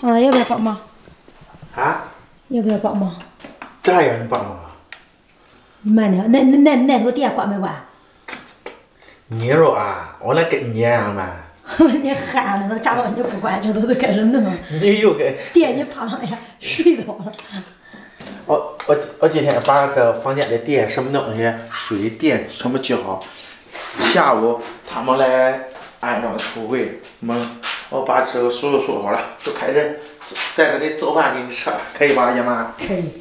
胖子要不要帮忙？啊？要不要帮忙？咋样？你帮忙？慢点，那那那那头电关没关？你说啊，我那跟你一样嘛。你喊的都炸到你不管，这都都开始弄。你又给电你趴上呀，睡着了。我我我今天把这房间的电什么东西，水电什么接好，下午他们来安装橱柜，们我把这个所有说好了，就开始在这里做饭给你吃，可以吧，爷妈？可以。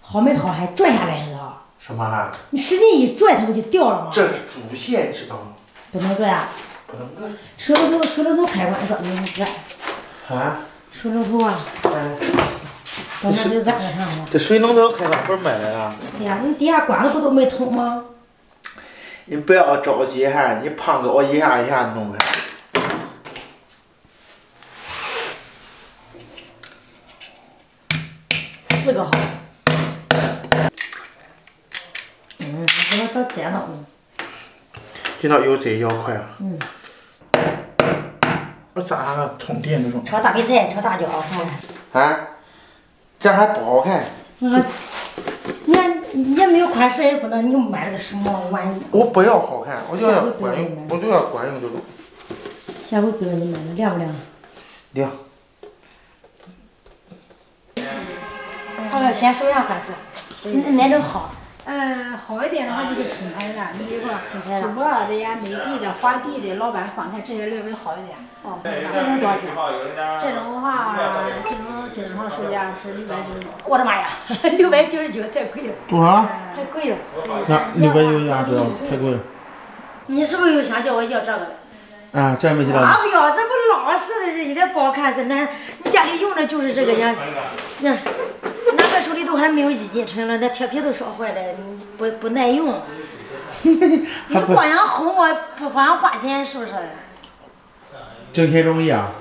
好没好还拽下来了。什么？啊你使劲一拽，它不就掉了吗？这是主线，知道吗？不能拽啊。不能拽。水龙头水龙头开关转不能拽。啊？水龙头啊。嗯。到那就按上了。这水龙头开关不是买了啊？对呀，你底下管子不都没通吗？你不要着急哈，你胖哥我一下一下弄哈。四个好。嗯，我找剪刀。剪刀有这要快啊。嗯。我咋通电那种？炒大白菜，炒大椒，看。啊？这还不好看。嗯。你看，也没有款式，也不能你买了个什么玩意。我不要好看，我就要管用，我就要管用这种。下回不要你买了，亮不亮？亮。先手上款式，哪种好？嗯，好一点的话就是品牌的，你比如说苏泊尔的呀、美的的、华帝的、老板、方太这些略微好一点。哦，这种多少钱？这种的话，这种正常售价是 六百九十九。我的妈呀，六百九十九太贵了。多少？太贵了。那六百九十九太贵了。你是不是又想叫我要这个？啊，这没知道。啊不要，这不老式的，这一点不好看。这那你家里用的就是这个，你看，你看。拿在手里都还没有一斤沉了，那铁皮都烧坏了，不不耐用。你光想哄我，不光花钱，是不是？挣钱容易啊。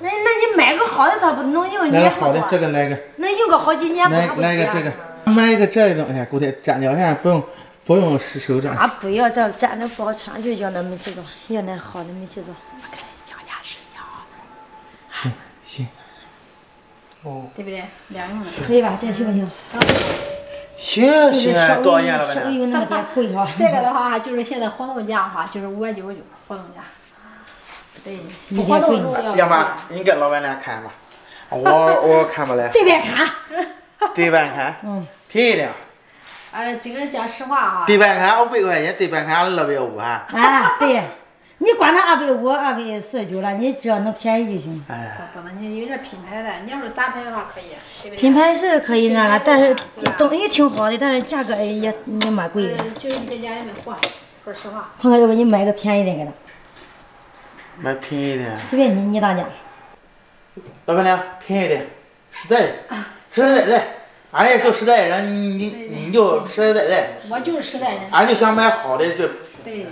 那那你买个好的，它不能用。来个好的，这个来个。能用个好几年，来来个这个，买一个这东西，姑娘粘胶线，不用不用手粘。啊，不要这粘的不好吃，就叫那煤气灶，要那好的煤气灶。我给你讲讲睡觉。行行。对不对？两用的。可以吧？这行不行？行行，多少钱了？稍微有那么点贵哈。这个的话，就是现在活动价的话，就是五百九十九，活动价。对，活动时候要。要妈，你跟老板娘看吧，我我看不来。对半看。对半看。嗯。便宜点。哎，这个讲实话哈。对半看五百块钱，对半看二百五啊。啊，对。你管他二百五、二百四十九了，你只要能便宜就行。哎。不能，你有点品牌的，你要是杂牌的话可以。品牌是可以那个，但是东西挺好的，但是价格也也蛮贵的。就是这家也没货，说实话。鹏哥，要不你买个便宜点给他。买便宜点。随便你，你当家。老板娘，便宜点，实在的，实实在在，俺也是实在人，你你你就实实在在。我就是实在人。俺就想买好的，就。对。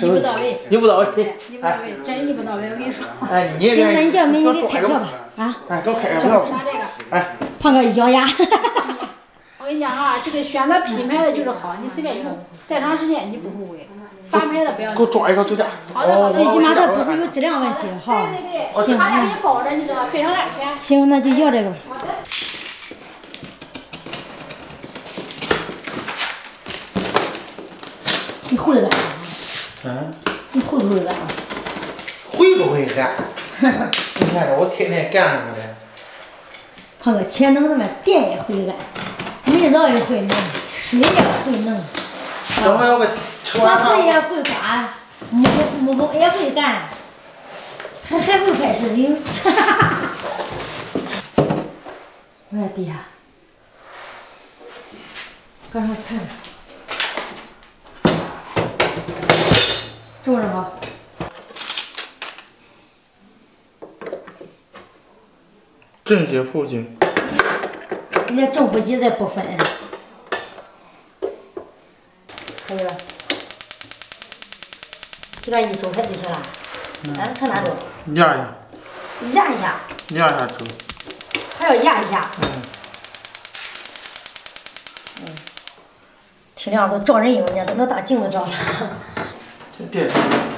一步 到位，一步到位，对，一步到位，真一步到位，我跟你说。哎，你行，那你叫美女给开票吧，啊。哎，给我开个票。拿这个。哎。胖哥一咬牙。我跟你讲啊，这个选择品牌的就是好，你随便用，再长时间你不后悔。杂牌的不要。给我装一个酒架。好的好的。最起码它不会有质量问题，哈。对对对。行，那。也包着，你知道，非常安全。行，那就要这个。好的。你回来。嗯，你会不会干？会不会干？你看着我天天干什么的？胖哥，钱能那么电也会干，煤灶也会弄，水也会弄，锅子也会刮，木木工也会干，还还会拍视频。我在底下，刚才看着吗？正经负经。人家正负极再不分。可以了。就这一走开就行了。嗯。从哪走？压一下。压一下。压一下走。还要压一下。嗯。嗯。体量都照人用呢，都能打镜子照了。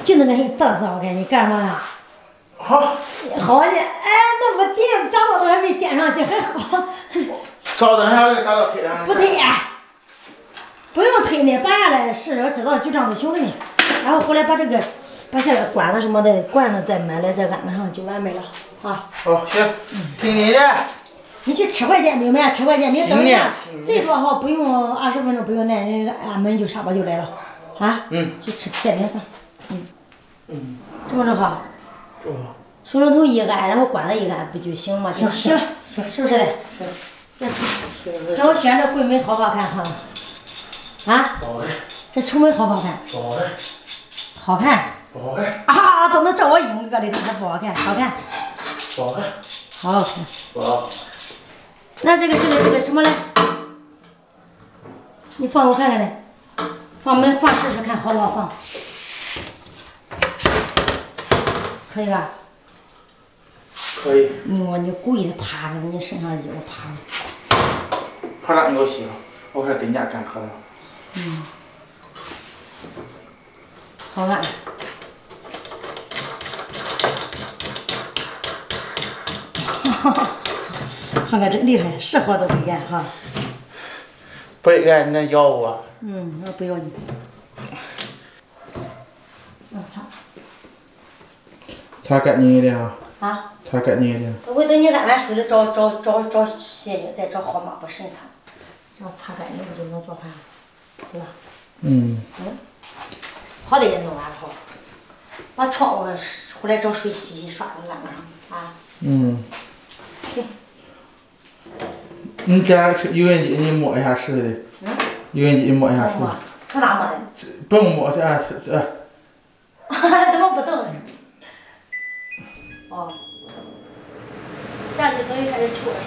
就那个嘚瑟，我看你干什么呢？好，好的，哎，那我电扎到都还没掀上去，还好。照灯下来，扎到腿上。不推，不用推呢，拔下来是要知道就这样就行了呢。然后后来把这个把下面管子什么的罐子再买来再安上就完美了啊。好，行，听你的。你去吃块煎饼呗？吃块煎饼等一下，最多哈不用二十分钟，不用那人按门就差不多就来了，啊？嗯。去吃煎饼去。嗯。嗯。这么着哈，这水龙头一按，然后管子一按，不就行吗？就齐了，是不是的？这看我选这柜门好不好看哈？啊？好看，这出门好不好看？好看，好看。不好看，啊，都能照我影搁里头，还不好看？好看，不好看，好好看。不好。那这个这个这个什么嘞？你放我看看嘞，放门放试试看好不好放？可以吧？可以。你我你故意的趴着，你身上衣服趴着。怕啥你给我洗了？我还跟家干活了。好看。看看真厉害，是活都会干哈。不干你那要我。嗯，我不要你。我操！擦干净一点啊，啊！擦干净一点。我等你按完水了，找找找找谢谢，再找好抹布这样擦干净了就能做饭了，对吧？嗯。嗯。好歹也弄完了好。把窗户回来找水洗洗刷刷烂上啊。嗯。行。你家油烟机你摸一下试试的。嗯。油烟机摸一下试摸，从哪摸的？不用摸，这啊是是。怎么不动？哦。这样就等于开始抽了，